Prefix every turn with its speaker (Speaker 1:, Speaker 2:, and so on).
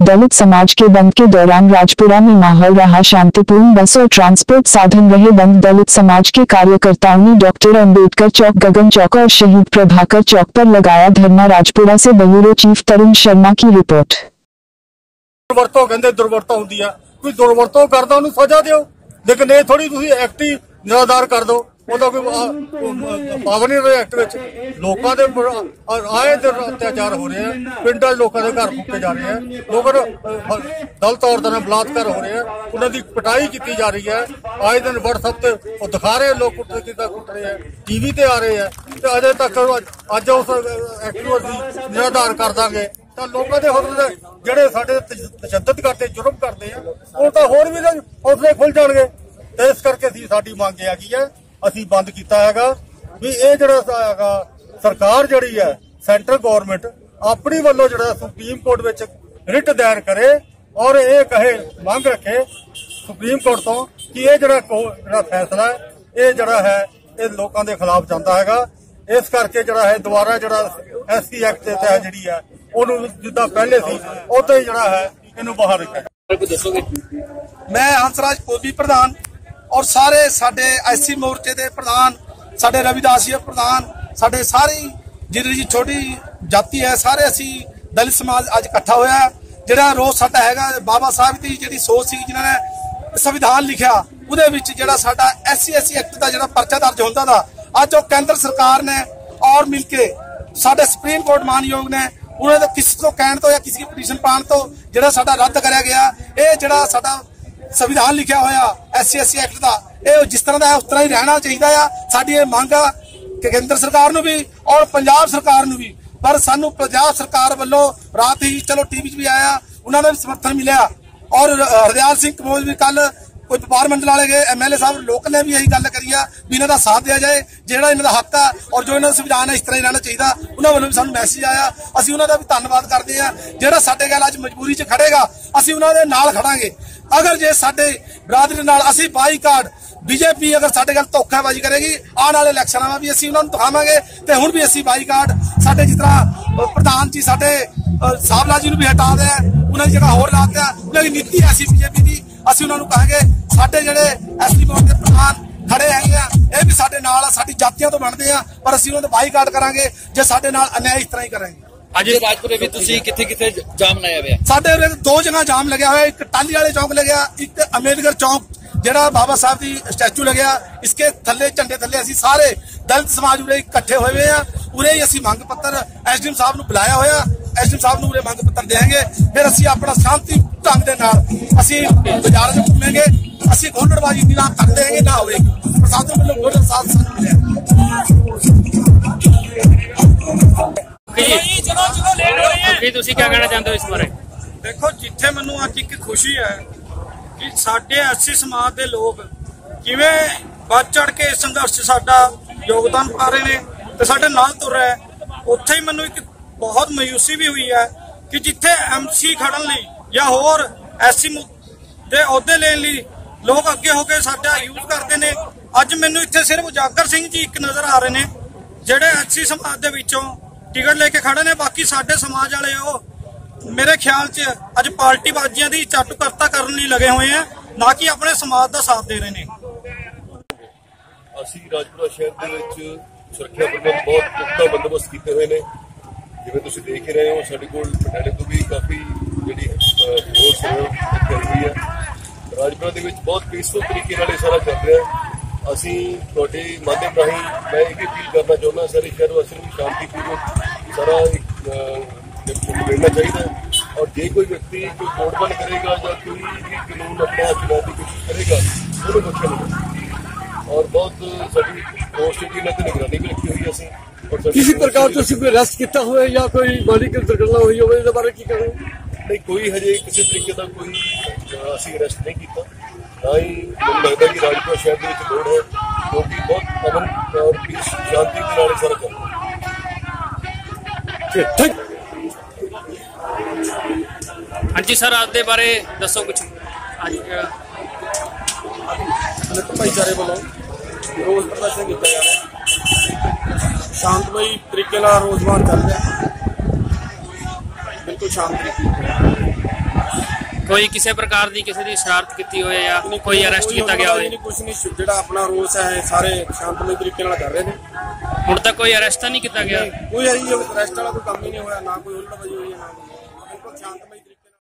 Speaker 1: दलित समाज के बंद के दौरान राजपुरा में माहौल रहा शांतिपूर्ण बस और ट्रांसपोर्ट साधन रहे बंद दलित समाज के कार्यकर्ताओं ने डॉक्टर अंबेडकर चौक गगन चौक और शहीद प्रभाकर चौक पर लगाया धरना राजपुरा से ब्यूरो चीफ तरुण शर्मा की रिपोर्ट
Speaker 2: ਦੁਰਵਰਤੋਂ ਕਹਿੰਦੇ ਦੁਰਵਰਤੋਂ ਹੁੰਦੀ ਆ ਕੋਈ ਦੁਰਵਰਤੋਂ ਕਰਦਾ ਉਹਨੂੰ ਸਜ਼ਾ ਦਿਓ ਲੇਕਿਨ ਇਹ ਥੋੜੀ ਤੁਸੀਂ ਐਕਟ ਹੀ ਨਿਰਾਦਾਰ ਕਰ ਦਿਓ ਉਹਦਾ ਕੋਈ ਪਾਵਨੀ ਦੇ ਐਕਟ ਵਿੱਚ। ਲੋਕਾਂ ਦੇ ਆਏ ਦਿਨ ਅਤਿਆਚਾਰ ਹੋ ਰਹੇ ਆ। ਪਿੰਡਾਂ 'ਚ ਲੋਕਾਂ ਦੇ ਘਰ ਫੁੱਕੇ ਜਾ ਰਹੇ ਆ। ਲੋਕਾਂ ਦਲਤ ਅਹ, ਗਲਤ ਔਰਤਾਂ ਨਾਲ ਬਲਾਤਕਾਰ ਹੋ ਰਹੇ ਆ। ਉਹਨਾਂ ਦੀ ਪਟਾਈ ਕੀਤੀ ਜਾ ਰਹੀ ਹੈ। ਆਏ ਦਿਨ WhatsApp ਤੇ ਉਹ ਦਿਖਾ ਰਹੇ ਲੋਕ ਕੁੱਟ ਕਿੱਦਾਂ ਕੁੱਟ ਰਹੇ ਆ। ਟੀਵੀ ਤੇ ਆ ਰਹੇ ਆ। ਤੇ ਅਜੇ ਤੱਕ ਅੱਜ ਉਸ ਐਕਟ ਨੂੰ ਅਸੀਂ ਨਿਰਾਧਾਰ ਕਰ ਦਾਂਗੇ। ਤਾਂ ਲੋਕਾਂ ਦੇ ਹੌਸਲੇ ਜਿਹੜੇ ਸਾਡੇ ਤਸ਼ੱਦਦ ਕਰਦੇ ਜੁਰਮ ਕਰਦੇ ਆ ਉਹ ਤਾਂ ਹੋਰ ਵੀ ਨਾ ਖੁੱਲ ਜਾਣਗੇ। ਤੇ ਇਸ ਕਰਕੇ ਅਸੀਂ ਸਾਡੀ ਮੰਗ ਇਹ ਹੈਗੀ ਹੈ ਅਸੀਂ ਬੰਦ ਕੀਤਾ ਹੈਗਾ ਵੀ ਇਹ ਜਿਹੜਾ ਹੈਗਾ ਸਰਕਾਰ ਜਿਹੜੀ ਹੈ ਸੈਂਟਰ ਗਵਰਨਮੈਂਟ ਆਪਣੀ ਵੱਲੋਂ ਜਿਹੜਾ ਸੁਪਰੀਮ ਕੋਰਟ ਵਿੱਚ ਰਿਟ ਦਾਇਰ ਕਰੇ ਔਰ ਇਹ ਕਹੇ, ਮੰਗ ਰੱਖੇ ਸੁਪਰੀਮ ਕੋਰਟ ਤੋਂ ਕਿ ਇਹ ਜਿਹੜਾ ਜਿਹੜਾ ਫੈਸਲਾ ਹੈ, ਇਹ ਜਿਹੜਾ ਹੈ, ਇਹ ਲੋਕਾਂ ਦੇ ਖਿਲਾਫ ਜਾਂਦਾ ਹੈਗਾ। ਇਸ ਕਰਕੇ ਜਿਹੜਾ ਹੈ ਦੁਬਾਰਾ ਜਿਹੜਾ ਐਸਸੀ ਐਕਟ ਦੇ ਤਹਿਤ ਜਿਹੜੀ ਹੈ, ਉਹਨੂੰ ਜਿੱਦਾਂ ਪਹਿਲੇ ਸੀ, ਉਦਾਂ ਹੀ ਜਿਹੜਾ ਹੈ, ਇਹਨੂੰ ਬਾਹਰ ਰੱਖਿਆ
Speaker 3: ਮੈਂ ਹੰਸਰਾਜ ਪੋਦੀ ਪ੍ਰਧਾਨ। ਔਰ ਸਾਰੇ ਸਾਡੇ ਐਸਸੀ ਮੋਰਚੇ ਦੇ ਪ੍ਰਧਾਨ, ਸਾਡੇ ਰਵਿਦਾਸੀਆ ਪ੍ਰਧਾਨ, ਸਾਡੇ ਸਾਰੀ ਜਿਹੜੀ ਜੀ ਛੋਟੀ ਜਾਤੀ ਹੈ, ਸਾਰੇ ਅਸੀਂ ਦਲਿਤ ਸਮਾਜ ਅੱਜ ਇਕੱਠਾ ਹੋਇਆ ਜਿਹੜਾ ਰੋਜ਼ ਸਾਡਾ ਹੈਗਾ, ਬਾਬਾ ਸਾਹਿਬ ਦੀ ਜਿਹੜੀ ਸੋਚ ਸੀ, ਜਿਨ੍ਹਾਂ ਨੇ ਸੰਵਿਧਾਨ ਲਿਖਿਆ, ਉਹਦੇ ਵਿੱਚ ਜਿਹੜਾ ਸਾਡਾ ਐਸਸੀ ਐਸਸੀ ਐਕਟ ਦਾ ਜਿਹੜਾ ਪਰਚਾ ਦਰਜ ਹੁੰਦਾ ਦਾ ਅੱਜ ਉਹ ਕੇਂਦਰ ਸਰਕਾਰ ਨੇ ਔਰ ਮਿਲ ਕੇ ਸਾਡੇ ਸੁਪਰੀਮ ਕੋਰਟ ਮਾਨਯੋਗ ਨੇ ਉਹਨਾਂ ਦਾ ਕਿਸੇ ਤੋਂ ਕਹਿਣ ਤੋਂ ਜਾਂ ਕਿਸੇ ਪਟੀਸ਼ਨ ਪਾਣ ਤੋਂ ਜਿਹੜਾ ਸਾਡਾ ਰੱਦ ਕਰਿਆ ਗਿਆ, ਇਹ ਜਿਹੜਾ ਸਾਡਾ ਸੰਵਿਧਾਨ ਲਿਖਿਆ ਹੋਇਆ ਐਸਸੀ ਐਕਟ ਦਾ। ਇਹ ਜਿਸ ਤਰ੍ਹਾਂ ਦਾ ਉਸ ਤਰ੍ਹਾਂ ਹੀ ਰਹਿਣਾ ਚਾਹੀਦਾ ਆ। ਸਾਡੀ ਇਹ ਮੰਗ ਆ ਕਿ ਕੇਂਦਰ ਸਰਕਾਰ ਨੂੰ ਵੀ ਔਰ ਪੰਜਾਬ ਸਰਕਾਰ ਨੂੰ ਵੀ। ਪਰ ਸਾਨੂੰ ਪੰਜਾਬ ਸਰਕਾਰ ਵੱਲੋਂ ਰਾਤ ਹੀ, ਚਲੋ ਟੀਵੀ 'ਚ ਵੀ ਆਇਆ, ਉਹਨਾਂ ਦਾ ਵੀ ਸਮਰਥਨ ਮਿਲਿਆ। ਔਰ ਹਰਦਿਆਲ ਸਿੰਘ ਕਮੋਜ ਵੀ ਕੱਲ ਕੋਈ ਵਪਾਰ ਮੰਡਲ ਵਾਲੇ ਗਏ ਐਮਐਲਏ ਸਾਹਿਬ ਲੋਕਲ ਨੇ ਵੀ ਇਹੀ ਗੱਲ ਕਰੀ ਆ ਵੀ ਇਹਨਾਂ ਦਾ ਸਾਥ ਦਿਆ ਜਾਏ, ਜਿਹੜਾ ਇਹਨਾਂ ਦਾ ਹੱਕ ਆ ਔਰ ਜੋ ਇਹਨਾਂ ਦਾ ਸੰਵਿਧਾਨ ਹੈ ਇਸ ਤਰ੍ਹਾਂ ਇਹਨਾਂ ਨੂੰ ਚਾਹੀਦਾ। ਉਹਨਾਂ ਵੱਲੋਂ ਵੀ ਸਾਨੂੰ ਮੈਸੇਜ ਆਇਆ। ਅਸੀਂ ਉਹਨਾਂ ਦਾ ਵੀ ਧੰਨਵਾਦ ਕਰਦੇ ਆ ਜਿਹੜਾ ਸਾਡੇ ਗੱਲ ਅੱਜ ਮਜਬੂਰੀ 'ਚ ਖੜੇਗਾ, ਅਸੀਂ ਉਹਨਾਂ ਦੇ ਨਾਲ ਖੜਾਂਗੇ। ਅਗਰ ਜੇ ਸਾਡੇ ਬਰਾਦਰੀ ਨਾਲ ਅਸੀਂ ਬਾਈਕਾਟ, ਬੀਜੇਪੀ ਅਗਰ ਸਾਡੇ ਗੱਲ ਧੋਖਾਬਾਜ਼ੀ ਕਰੇਗੀ, ਆਉਣ ਵਾਲੇ ਇਲੈਕਸ਼ਨਾਂ ਵਿੱਚ ਵੀ ਅਸੀਂ ਉਹਨਾਂ ਨੂੰ ਦਿਖਾਵਾਂਗੇ ਤੇ ਹੁਣ ਵੀ ਅਸੀਂ ਬਾਈਕਾਟ, ਸਾਡੇ ਜਿਸ ਤਰ੍ਹਾਂ ਪ੍ਰਧਾਨ ਜੀ ਸਾਡੇ ਸਾਹਿਬਲਾ ਜੀ ਨੂੰ ਵੀ ਹਟਾ ਦਿਆ ਉਹਨਾਂ ਦੀ ਜਗ੍ਹਾ ਹੋਰ ਲਾ ਦਿੱਤਾ। ਉਹਨਾਂ ਦੀ ਨੀਤੀ ਐਸੀ ਬੀਜੇਪੀ ਦੀ ਅਸੀਂ ਉਹਨਾਂ ਨੂੰ ਕਹਾਂਗੇ ਸਾਡੇ ਜਿਹੜੇ ਐਸਪੀ ਬੋਰਡ ਦੇ ਪ੍ਰਧਾਨ ਖੜੇ ਹੈਗੇ ਆ ਇਹ ਵੀ ਸਾਡੇ ਨਾਲ ਆ ਸਾਡੀ ਜਾਤੀਆਂ ਤੋਂ ਬਣਦੇ ਆ ਪਰ ਅਸੀਂ ਉਹਨਾਂ ਦਾ ਬਾਈਕਾਟ ਕਰਾਂਗੇ ਜੇ ਸਾਡੇ ਨਾਲ ਅਨਿਆਏ ਇਸ ਤਰ੍ਹਾਂ ਹੀ ਕਰਾਂਗੇ।
Speaker 4: ਅੱਜ ਰਾਜਪੁਰੇ ਵਿੱਚ ਤੁਸੀਂ ਕਿੱਥੇ ਕਿੱਥੇ ਜਾਮ ਲਾਇਆ ਹੋਇਆ?
Speaker 3: ਸਾਡੇ ਉਰੇ ਦੋ ਜਗ੍ਹਾ ਜਾਮ ਲੱਗਿਆ ਹੋਇਆ ਇੱਕ ਟਾਲੀ ਵਾਲੇ ਚੌਂਕ ਲੱਗਿਆ ਇੱਕ ਅੰਬੇਦਕਰ ਚੌਂਕ ਜਿਹੜਾ ਬਾਬਾ ਸਾਹਿਬ ਦੀ ਸਟੈਚੂ ਲੱਗਿਆ ਇਸਕੇ ਥੱਲੇ ਝੰਡੇ ਥੱਲੇ ਅਸੀਂ ਸਾਰੇ ਦਲਿਤ ਸਮਾਜ ਉਰੇ ਇਕੱਠੇ ਹੋਏ ਹੋਏ ਆ ਉਰੇ ਹੀ ਅਸੀਂ ਮੰਗ ਪੱਤਰ ਐਸਡੀਐਮ ਸਾਹਿਬ ਨੂੰ ਬੁਲਾਇਆ ਹੋਇਆ ਐਸਡੀਐਮ ਸਾਹਿਬ ਨੂੰ ਉਰੇ ਮੰਗ ਪੱਤਰ ਦੇਵਾਂਗੇ ਫਿਰ ਅਸੀਂ ਆਪਣਾ ਸ਼ਾਂਤੀ ਢੰਗ ਦੇ ਨਾਲ ਅਸੀਂ ਬਾਜ਼ਾਰ 'ਚ ਘੁੰਮਾਂਗੇ। ਅਸੀਂ ਗੋਲੜਬਾਜੀ ਦੀ ਨਾ ਕਰਦੇ ਹੈਗੇ ਨਾ ਹੋਵੇਗੀ ਪ੍ਰਸ਼ਾਸਨ ਵੱਲੋਂ ਗੋਲੜ ਸਾਥ ਸਾਨੂੰ ਮਿਲਿਆ।
Speaker 4: ਕੀ ਤੁਸੀਂ ਕੀ ਕਹਿਣਾ ਚਾਹੁੰਦੇ ਹੋ ਇਸ ਬਾਰੇ?
Speaker 5: ਦੇਖੋ ਜਿੱਥੇ ਮੈਨੂੰ ਅੱਜ ਇੱਕ ਖੁਸ਼ੀ ਹੈ ਕਿ ਸਾਡੇ ਐਸਸੀ ਸਮਾਜ ਦੇ ਲੋਕ ਕਿਵੇਂ ਵੱਧ ਚੜ ਕੇ ਇਸ ਸੰਘਰਸ਼ 'ਚ ਸਾਡਾ ਯੋਗਦਾਨ ਪਾ ਰਹੇ ਨੇ ਤੇ ਸਾਡੇ ਨਾਲ ਤੁਰ ਰਹੇ। ਉੱਥੇ ਹੀ ਮੈਨੂੰ ਇੱਕ ਬਹੁਤ ਮਾਯੂਸੀ ਵੀ ਹੋਈ ਹੈ ਕਿ ਜਿੱਥੇ ਐਮਸੀ ਖੜਨ ਲਈ ਜਾਂ ਹੋਰ ਐਸਸੀ ਦੇ ਅਹੁਦੇ ਲੈਣ ਲਈ ਲੋਕ ਅੱਗੇ ਹੋ ਕੇ ਸਾਡਾ ਯੂਜ਼ ਕਰਦੇ ਨੇ, ਅੱਜ ਮੈਨੂੰ ਇੱਥੇ ਸਿਰਫ ਉਜਾਗਰ ਸਿੰਘ ਜੀ ਇੱਕ ਨਜ਼ਰ ਆ ਰਹੇ ਨੇ, ਜਿਹੜੇ ਐਸਸੀ ਸਮਾਜ ਦੇ ਵਿੱਚੋਂ ਟਿਕਟ ਲੈ ਕੇ ਖੜੇ ਨੇ, ਬਾਕੀ ਸਾਡੇ ਸਮਾਜ ਵਾਲੇ ਉਹ ਮੇਰੇ ਖਿਆਲ 'ਚ ਅੱਜ ਪਾਰਟੀ ਬਾਜ਼ੀਆਂ ਦੀ ਚਾਟੂ ਕਰਤਾ ਕਰਨ ਲਈ ਲੱਗੇ ਹੋਏ ਆ, ਨਾ ਕਿ ਆਪਣੇ ਸਮਾਜ ਦਾ ਸਾਥ ਦੇ ਰਹੇ ਨੇ।
Speaker 6: ਅਸੀਂ ਰਾਜਪੁਰਾ ਸ਼ਹਿਰ ਦੇ ਵਿੱਚ ਸੁਰੱਖਿਆ ਪ੍ਰਬੰਧ ਬਹੁਤ ਪੁਖਤਾ ਬੰਦੋਬਸਤ ਕੀਤੇ ਹੋਏ ਨੇ। ਜਿਵੇਂ ਤੁਸੀਂ ਦੇਖ ਹੀ ਰਹੇ ਹੋ, ਸਾਡੇ ਕੋਲ ਪਟਿਆਲੇ ਤੋਂ ਵੀ ਕਾਫੀ ਜਿਹੜੀ ਫੋਰਸ ਕਰੀ ਹੋਈ ਹੈ ਰਾਜਪੁਰਾ ਦੇ ਵਿੱਚ ਬਹੁਤ ਪੀਸਫੁਲ ਤਰੀਕੇ ਨਾਲ ਇਹ ਸਾਰਾ ਚੱਲ ਰਿਹਾ ਹੈ। ਅਸੀਂ ਤੁਹਾਡੇ ਮਾਧਿਅਮ ਰਾਹੀਂ ਮੈਂ ਇਹ ਅਪੀਲ ਕਰਨਾ ਚਾਹੁੰਦਾ, ਸਾਰੇ ਸ਼ਹਿਰ ਵਾਸੀਆਂ ਨੂੰ ਸ਼ਾਂਤੀਪੂਰਵਕ ਸਾਰਾ ਇੱਕ ਮਿਲਣਾ ਚਾਹੀਦਾ ਔਰ ਜੇ ਕੋਈ ਵਿਅਕਤੀ ਕੋਈ ਤੋੜਪਨ ਕਰੇਗਾ ਜਾਂ ਕੋਈ ਵੀ ਕਾਨੂੰਨ ਆਪਣੇ ਹੱਥ ਲੈਣ ਦੀ ਕੋਸ਼ਿਸ਼ ਕਰੇਗਾ, ਉਹਨੂੰ ਬਖਸ਼ਿਆ ਔਰ ਬਹੁਤ ਸਾਡੀ ਪੋਸਟ ਦੀ ਨਾਲ ਨਿਗਰਾਨੀ ਵੀ ਰੱਖੀ ਹੋਈ ਹੈ ਅਸੀਂ ਔਰ ਸਾਡੀ
Speaker 7: ਕਿਸੇ ਪ੍ਰਕਾਰ ਤੁਸੀਂ ਕੋਈ ਅਰੈਸਟ ਕੀਤਾ ਹੋਵੇ ਜਾਂ ਕੋਈ ਮਾਲੀ ਦੁਰਘਟਨਾ ਹੋਈ ਹੋਵੇ ਇਹਦੇ ਬਾਰੇ ਕੀ ਕਹੋ
Speaker 6: ਨਹੀਂ ਕੋਈ ਹਜੇ ਕਿਸੇ ਤਰੀਕੇ ਦਾ ਕੋਈ ਅਸੀਂ ਅਰੈਸਟ ਨਹੀਂ ਕੀਤਾ। ਨਾ ਹੀ ਮੈਨੂੰ ਲੱਗਦਾ ਕਿ ਰਾਜਪੁਰਾ ਸ਼ਹਿਰ ਦੇ ਵਿੱਚ ਲੋੜ ਹੈ ਕਿਉਂਕਿ ਬਹੁਤ ਅਮਨ ਔਰ ਪੀਸ ਸ਼ਾਂਤੀ ਦੇ ਨਾਲ ਸਾਰਾ ਚੱਲ ਰਿਹਾ ਹੈ
Speaker 7: ਠੀਕ
Speaker 4: ਹਾਂਜੀ ਸਰ ਅੱਜ ਦੇ ਬਾਰੇ ਦੱਸੋ ਕੁਝ ਅੱਜ
Speaker 5: ਭਾਈਚਾਰੇ ਵੱਲੋਂ ਰੋਜ਼ ਪ੍ਰਦਰਸ਼ਨ ਕੀਤਾ ਜਾ ਰਿਹਾ ਸ਼ਾਂਤਮਈ ਤਰੀਕੇ ਨਾਲ ਰੋਜ਼ਵਾਰ ਚੱਲ ਰਿਹਾ। ਬਿਲਕੁਲ ਸ਼ਾਂਤ
Speaker 4: ਕੋਈ ਕਿਸੇ ਪ੍ਰਕਾਰ ਦੀ ਕਿਸੇ ਦੀ ਸ਼ਰਾਰਤ ਕੀਤੀ ਹੋਏ ਜਾਂ ਕੋਈ ਅਰੈਸਟ ਕੀਤਾ ਗਿਆ ਹੋਵੇ?
Speaker 8: ਕੁਝ ਨਹੀਂ ਜਿਹੜਾ ਆਪਣਾ ਰੋਸ ਹੈ ਸਾਰੇ ਸ਼ਾਂਤਮਈ ਤਰੀਕੇ ਨਾਲ ਕਰ ਰਹੇ ਨੇ।
Speaker 4: ਹੁਣ ਤੱਕ ਕੋਈ ਅਰੈਸਟ ਤਾਂ ਨਹੀਂ ਕੀਤਾ ਗਿਆ?
Speaker 8: ਕੋਈ ਅਰੈਸਟ ਵਾਲਾ ਕੋਈ ਕੰਮ ਹੀ ਨਹੀਂ ਹੋਇਆ ਨਾ ਕੋਈ ਹੁੱਲੜਬਾਜ਼ੀ ਹੋਈ ਹੈ ਨਾ ਬਿਲਕੁਲ ਤਰੀਕੇ